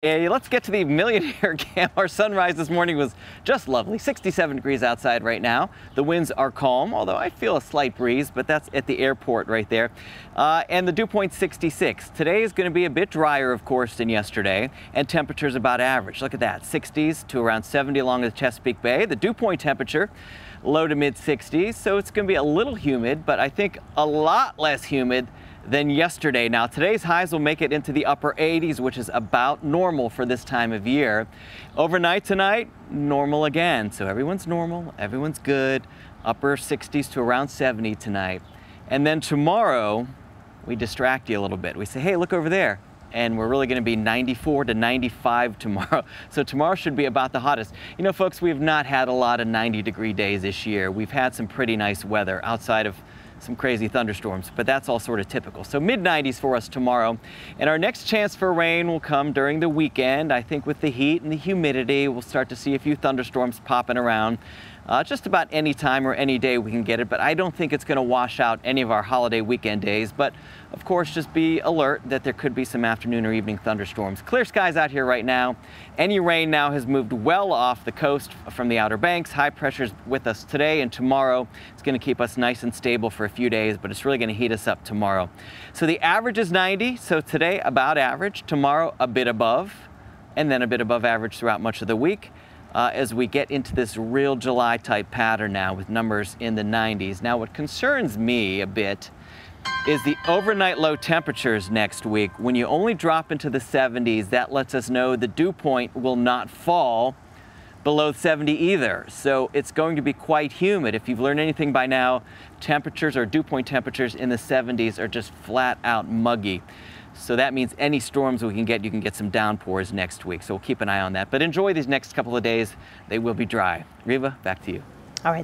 Hey, let's get to the Millionaire Cam. Our sunrise this morning was just lovely. 67 degrees outside right now. The winds are calm, although I feel a slight breeze, but that's at the airport right there. Uh, and the dew point 66. Today is going to be a bit drier, of course, than yesterday, and temperatures about average. Look at that, 60s to around 70 along the Chesapeake Bay. The dew point temperature low to mid 60s, so it's going to be a little humid, but I think a lot less humid than yesterday. Now, today's highs will make it into the upper 80s, which is about normal for this time of year. Overnight tonight, normal again. So everyone's normal, everyone's good. Upper 60s to around 70 tonight. And then tomorrow, we distract you a little bit. We say, hey, look over there. And we're really going to be 94 to 95 tomorrow. So tomorrow should be about the hottest. You know, folks, we've not had a lot of 90 degree days this year. We've had some pretty nice weather outside of some crazy thunderstorms, but that's all sort of typical. So mid 90s for us tomorrow. And our next chance for rain will come during the weekend. I think with the heat and the humidity, we'll start to see a few thunderstorms popping around. Uh, just about any time or any day we can get it, but I don't think it's going to wash out any of our holiday weekend days. But of course, just be alert that there could be some afternoon or evening thunderstorms. Clear skies out here right now. Any rain now has moved well off the coast from the Outer Banks. High pressure's with us today and tomorrow. It's going to keep us nice and stable for a few days, but it's really going to heat us up tomorrow. So the average is 90, so today about average, tomorrow a bit above, and then a bit above average throughout much of the week uh, as we get into this real July type pattern now with numbers in the 90s. Now, what concerns me a bit is the overnight low temperatures next week. When you only drop into the 70s, that lets us know the dew point will not fall below 70 either. So it's going to be quite humid. If you've learned anything by now, temperatures or dew point temperatures in the 70s are just flat out muggy. So that means any storms we can get, you can get some downpours next week. So we'll keep an eye on that. But enjoy these next couple of days. They will be dry. Reba, back to you.